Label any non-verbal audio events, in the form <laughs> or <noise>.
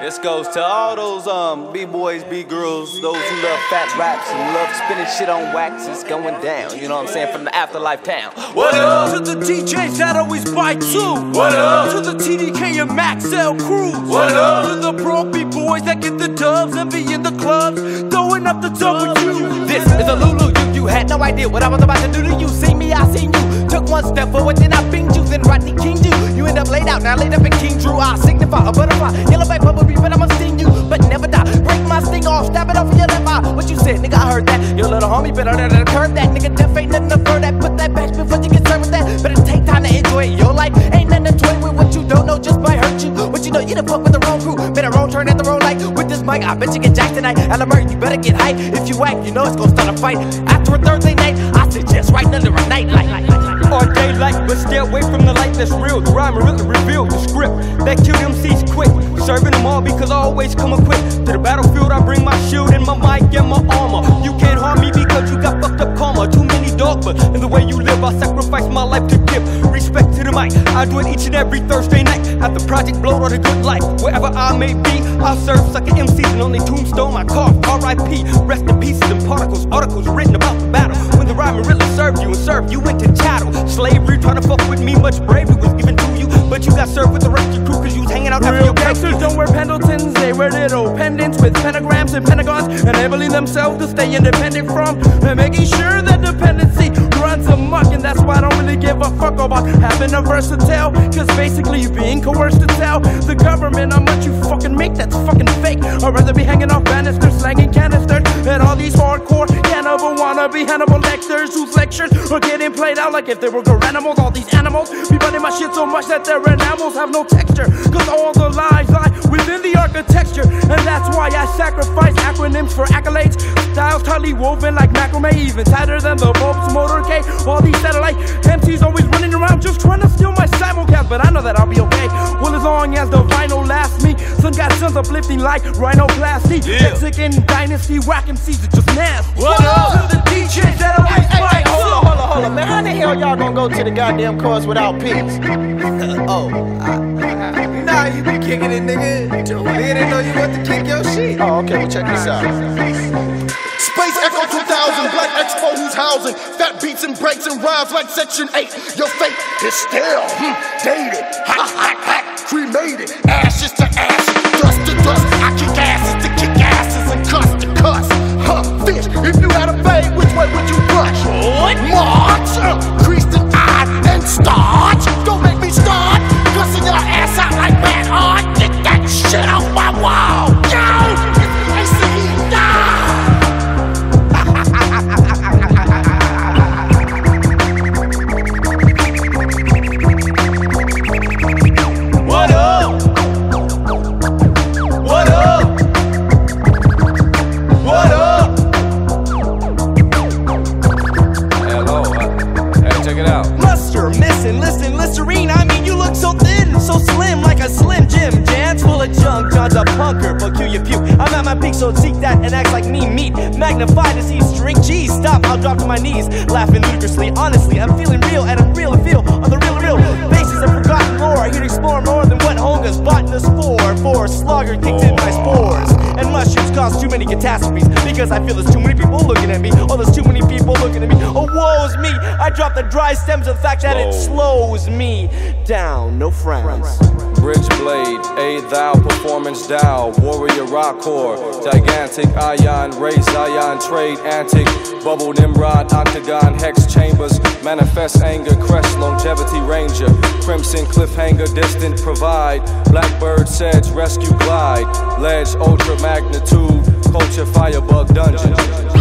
This goes to all those um b-boys, b-girls, those who love fat raps and love spinning shit on wax. It's going down, you know what I'm saying, from the afterlife town. What up? To the DJs that always buy two. What up? To the TDK and Maxell crews. What up? To the pro b-boys that get the dubs and be in the clubs, throwing up the W. This is a Lulu. You, you had no idea what I was about to do to you. See me, I seen you. Took one step forward, then I binged you, then Rodney King you. You end up laid out, now laid up in King Drew. I signify a butterfly, yellow back Homie been under the curve. That nigga deaf ain't nothing to fur that. Put that back before you get served with that. Better take time to enjoy it. Your life ain't nothing to toy with. What you don't know just might hurt you. What you know, you done fuck with the wrong crew. Made a wrong turn at the wrong light. With this mic, I bet you get jacked tonight. Alamert, you better get hype. If you act, you know it's gonna start a fight. After a Thursday night, I suggest right under a night light. Or daylight, but stay away from the light that's real. The rhyme really reveal the script that kill MCs quick. Serving them all because I always come equipped. To the battlefield, I bring my shield and my mic and my armor. Dogma in the way you live. I sacrifice my life to give respect to the mic. I do it each and every Thursday night at the Project Blowed or the Good Life. Wherever I may be, I'll serve sucker MCs and on their tombstone my carve R.I.P. Rest in pieces and particles, articles written about the battle. When the rhyme really served you and served you into chattel. Slavery trying to fuck with me, much bravery was given to you. But you got served with the rest of your crew cause you was hanging out after Real your gangsters don't wear Pendletons, they wear pendants pentagrams and pentagons, enabling themselves to stay independent from and making sure that dependency runs amok. And that's why I don't really give a fuck about having a verse to tell, cause basically you're being coerced to tell the government how much you fucking make that's fucking fake. I'd rather be hanging off banisters, slanging canisters, and all these hardcore cannibal wannabe Hannibal Lecters whose lectures are getting played out like if they were animals. All these animals be running my shit so much that their enamels have no texture, cause all the lies lie within the architecture, and that's why I sacrifice. Woven like macrame, even tighter than the Pope's motorcade. All these satellite MCs always running around just trying to steal my simulcast, but I know that I'll be okay. Well, as long as the vinyl lasts me, sun got sons uplifting like rhinoplasty. Yeah. Mexican dynasty whack MCs are just nasty. What up? To the DJs that always Hey, fight. hey, hold on, hold on, hold on, man. How the hell y'all gonna go to the goddamn course without pigs? <laughs> oh, nah, you be kicking it, nigga. Nigga didn't know you want to kick your shit. Oh, okay, well check this out. <laughs> housing. Fat beats and breaks and rhymes like Section 8. Your fate is still hmm, dated. Hot, hot, hot, cremated. Ashes to ashes, dust to dust. I kick asses to kick asses and cuss to cuss. Huh, fish, if you had a fade, which way would you rush? March, uh, creased and and starch. Magnify to see string G's. Stop, I'll drop to my knees, laughing ludicrously. Honestly, I'm feeling real, and I'm real to feel on the real, real basis of forgotten lore. Here to explore more than what Honga's bought in for. For a slugger kicked in. And cause too many catastrophes because I feel there's too many people looking at me. Oh, there's too many people looking at me. Oh, woe's me. I drop the dry stems of the fact that it slows me down. No friends. Bridge blade, aid thou performance thou, warrior rock core, gigantic ion, race ion, trade antic, bubble nimrod, octagon, hex chambers, manifest anger, crest, longevity ranger, crimson cliffhanger, distant provide, blackbird sedge, rescue glide, ledge, ultra magnitude, culture firebug dungeon,